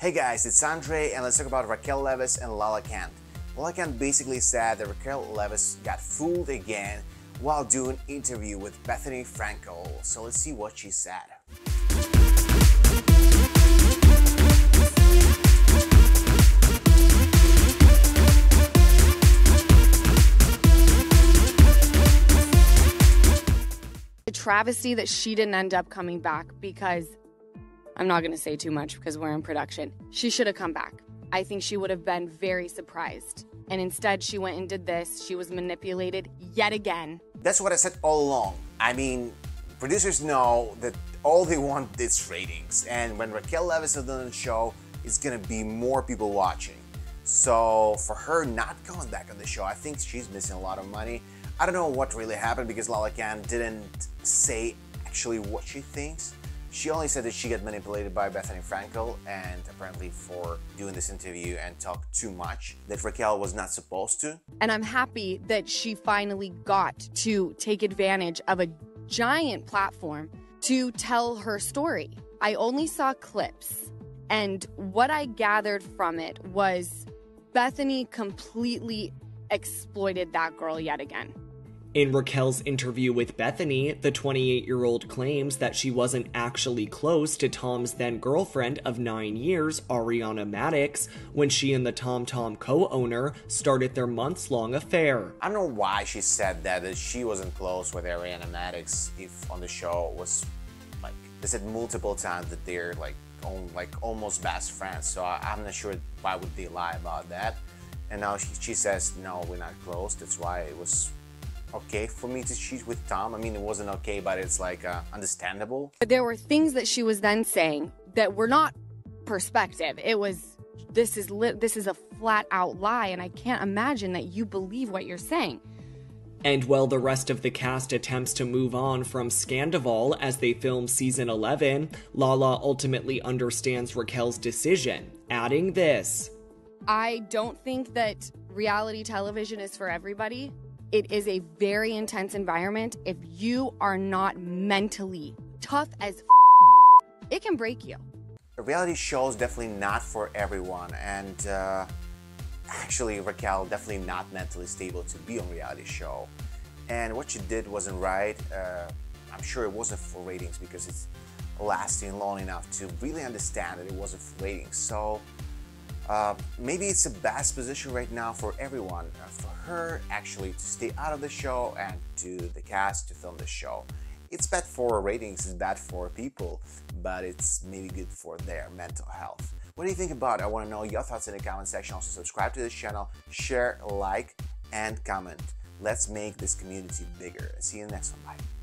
Hey guys, it's Andray and let's talk about Raquel Leviss and Lala Kent. Lala Kent basically said that Raquel Leviss got fooled again while doing interview with Bethenny Frankel. So let's see what she said. A travesty that she didn't end up coming back because I'm not going to say too much because we're in production. She should have come back. I think she would have been very surprised. And instead, she went and did this. She was manipulated yet again. That's what I said all along. I mean, producers know that all they want is ratings. And when Raquel Leviss is on the show, it's gonna be more people watching. So for her not coming back on the show, I think she's missing a lot of money. I don't know what really happened because Lala Kent didn't say actually what she thinks. She only said that she got manipulated by Bethenny Frankel and apparently for doing this interview and talk too much that Raquel was not supposed to. And I'm happy that she finally got to take advantage of a giant platform to tell her story. I only saw clips, and what I gathered from it was Bethany completely exploited that girl yet again. In Raquel's interview with Bethenny, the 28 year old claims that she wasn't actually close to Tom's then girlfriend of nine years, Ariana Madix, when she and the Tom Tom co owner started their months long affair. I don't know why she said that, that she wasn't close with Ariana Madix, if on the show was like, they said multiple times that they're like, on, like almost best friends. So I, I'm not sure why would they lie about that. And now she, she says, no, we're not close. That's why it was okay for me to cheat with Tom. I mean, it wasn't okay, but it's like uh, understandable. But there were things that she was then saying that were not perspective. It was this is li- this is a flat out lie, and I can't imagine that you believe what you're saying. And while the rest of the cast attempts to move on from Scandoval as they film season 11, Lala ultimately understands Raquel's decision, adding this I don't think that reality television is for everybody. It is a very intense environment. If you are not mentally tough as f- it can break you. A reality show is definitely not for everyone, and uh, actually, Raquel definitely not mentally stable to be on reality show. And what she did wasn't right. Uh, I'm sure it wasn't for ratings because it's lasting long enough to really understand that it wasn't for ratings. So uh, maybe it's the best position right now for everyone. Uh, for her, actually, to stay out of the show and to the cast to film the show. It's bad for ratings, it's bad for people, but it's maybe good for their mental health. What do you think about it? I want to know your thoughts in the comment section. Also, subscribe to this channel, share, like, and comment. Let's make this community bigger. See you in the next one. Bye.